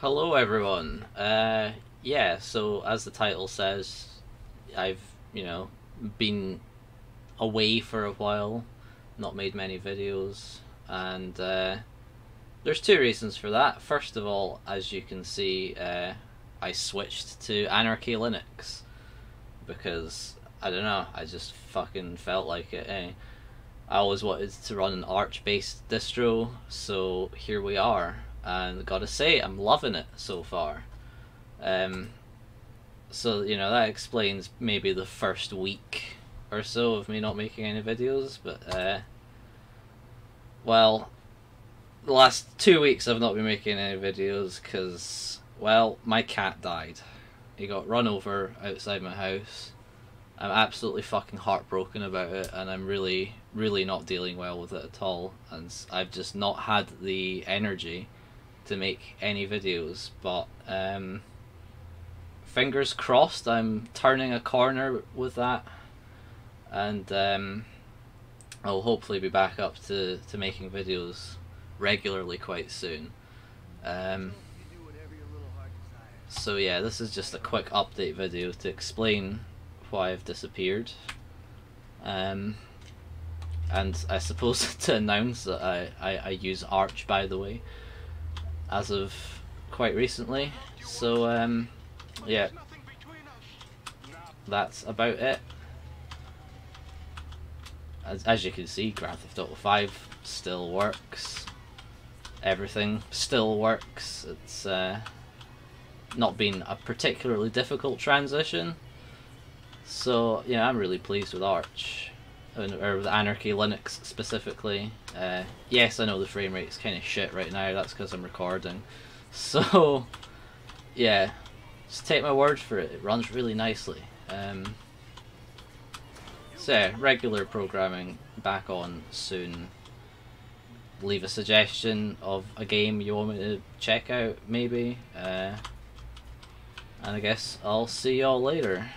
Hello, everyone. Uh, yeah, so as the title says, I've, you know, been away for a while, not made many videos, and uh, there's two reasons for that. First of all, as you can see, uh, I switched to Anarchy Linux because I don't know, I just fucking felt like it. Eh? I always wanted to run an Arch based distro, so here we are. And gotta say, I'm loving it so far. Um, so, you know, that explains maybe the first week or so of me not making any videos, but, uh, well, the last two weeks I've not been making any videos because, well, my cat died. He got run over outside my house. I'm absolutely fucking heartbroken about it, and I'm really, really not dealing well with it at all. And I've just not had the energy to make any videos. But um, fingers crossed, I'm turning a corner with that, and um, I'll hopefully be back up to to making videos regularly quite soon. Um, so yeah, this is just a quick update video to explain why I've disappeared. Um, and I suppose to announce that I, I, I use Arch by the way, as of quite recently. So um, yeah, that's about it. As, as you can see, Grand Theft Auto 5 still works. Everything still works. It's uh, not been a particularly difficult transition. So yeah, I'm really pleased with Arch, or with Anarchy Linux specifically. Uh, yes, I know the frame rate's kind of shit right now. That's because I'm recording. So yeah, just take my word for it. It runs really nicely. Um, so regular programming back on soon. Leave a suggestion of a game you want me to check out, maybe. Uh, and I guess I'll see y'all later.